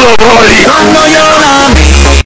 so. I know you're not me.